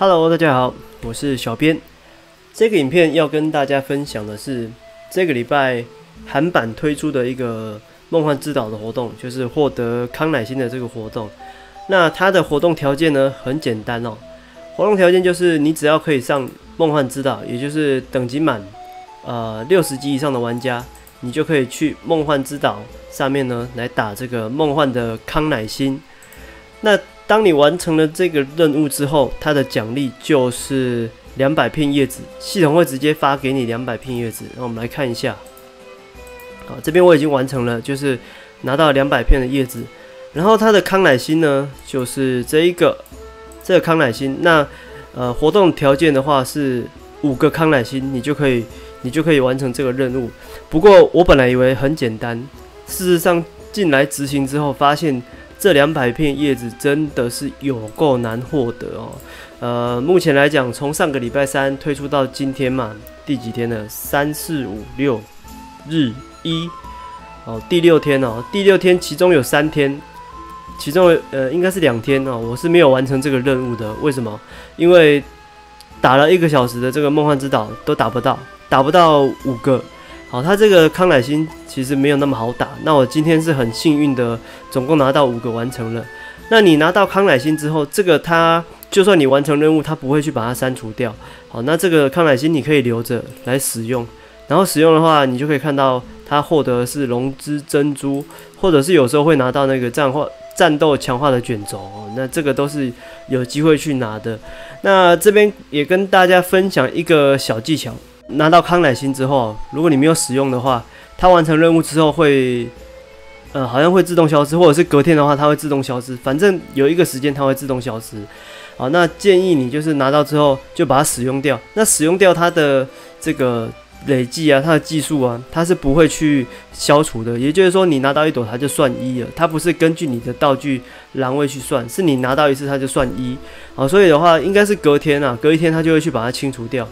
Hello，大家好，我是小编。这个影片要跟大家分享的是这个礼拜韩版推出的一个梦幻之岛的活动，就是获得康乃馨的这个活动。那它的活动条件呢很简单哦，活动条件就是你只要可以上梦幻之岛，也就是等级满呃六十级以上的玩家，你就可以去梦幻之岛上面呢来打这个梦幻的康乃馨。那当你完成了这个任务之后，它的奖励就是两百片叶子，系统会直接发给你两百片叶子。那我们来看一下，好，这边我已经完成了，就是拿到两百片的叶子。然后它的康乃馨呢，就是这一个，这个康乃馨。那呃，活动条件的话是五个康乃馨，你就可以，你就可以完成这个任务。不过我本来以为很简单，事实上进来执行之后发现。这两百片叶子真的是有够难获得哦。呃，目前来讲，从上个礼拜三推出到今天嘛，第几天了？三四五六日一哦，第六天哦，第六天其中有三天，其中呃应该是两天哦，我是没有完成这个任务的。为什么？因为打了一个小时的这个梦幻之岛都打不到，打不到五个。好，它这个康乃馨其实没有那么好打。那我今天是很幸运的，总共拿到五个完成了。那你拿到康乃馨之后，这个它就算你完成任务，它不会去把它删除掉。好，那这个康乃馨你可以留着来使用。然后使用的话，你就可以看到它获得是龙之珍珠，或者是有时候会拿到那个战化战斗强化的卷轴。那这个都是有机会去拿的。那这边也跟大家分享一个小技巧。拿到康乃馨之后，如果你没有使用的话，它完成任务之后会，呃，好像会自动消失，或者是隔天的话它会自动消失，反正有一个时间它会自动消失。好，那建议你就是拿到之后就把它使用掉。那使用掉它的这个累计啊，它的技术啊，它是不会去消除的。也就是说，你拿到一朵它就算一了，它不是根据你的道具栏位去算，是你拿到一次它就算一。好，所以的话应该是隔天啊，隔一天它就会去把它清除掉。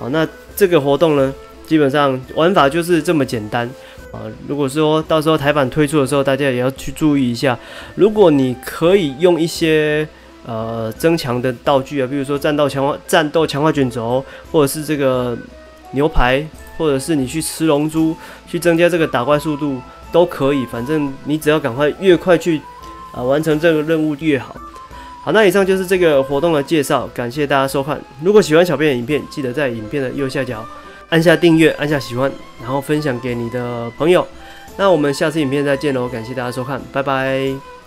好，那这个活动呢，基本上玩法就是这么简单啊。如果说到时候台版推出的时候，大家也要去注意一下。如果你可以用一些呃增强的道具啊，比如说战斗强化、战斗强化卷轴，或者是这个牛排，或者是你去吃龙珠，去增加这个打怪速度都可以。反正你只要赶快越快去啊完成这个任务越好。好，那以上就是这个活动的介绍，感谢大家收看。如果喜欢小编的影片，记得在影片的右下角按下订阅，按下喜欢，然后分享给你的朋友。那我们下次影片再见喽，感谢大家收看，拜拜。